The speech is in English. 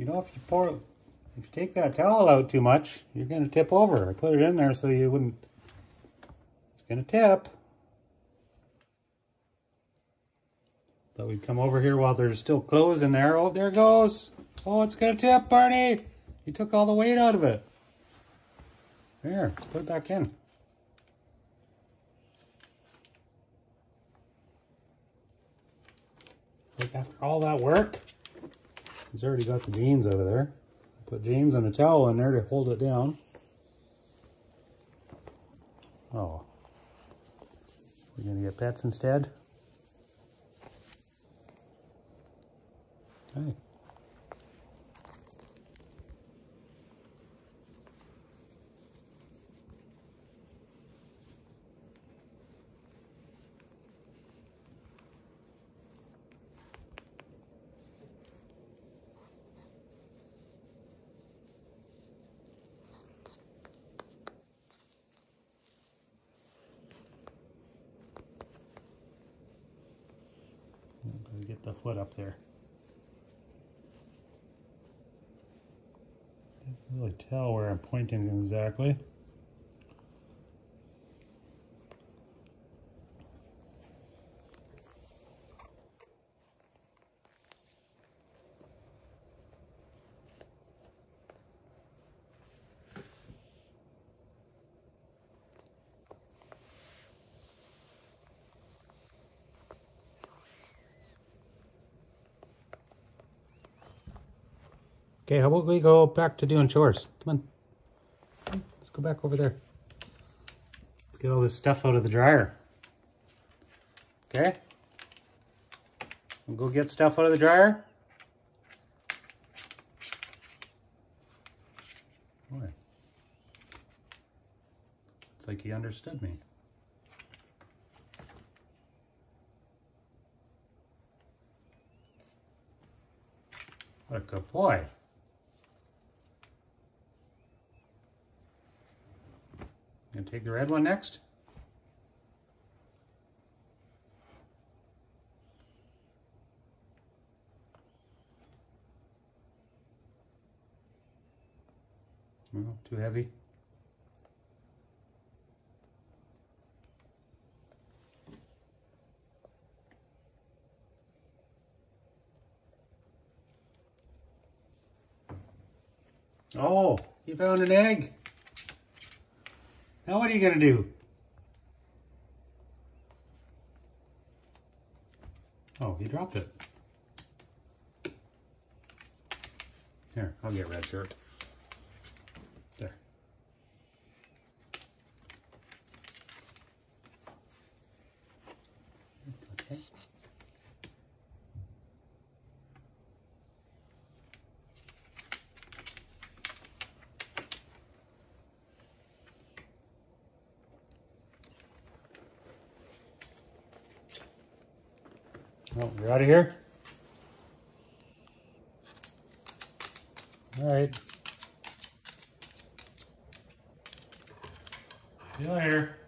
You know, if you pour, if you take that towel out too much, you're going to tip over. I put it in there so you wouldn't, it's going to tip. Thought we'd come over here while there's still clothes in there. Oh, there goes. Oh, it's going to tip, Barney. You took all the weight out of it. There, put it back in. Like after all that work, he's already got the jeans over there. Put jeans and a towel in there to hold it down. Oh. We're going to get pets instead? Okay. Get the foot up there. Can't really tell where I'm pointing exactly. Okay, how about we go back to doing chores? Come on. Let's go back over there. Let's get all this stuff out of the dryer. Okay? We'll go get stuff out of the dryer. Boy. It's like he understood me. What a good boy. Gonna take the red one next. No, too heavy. Oh, you found an egg. Now what are you going to do? Oh, he dropped it. Here, I'll get red shirt. There. Okay. Oh, you're out of here? All right. See you later.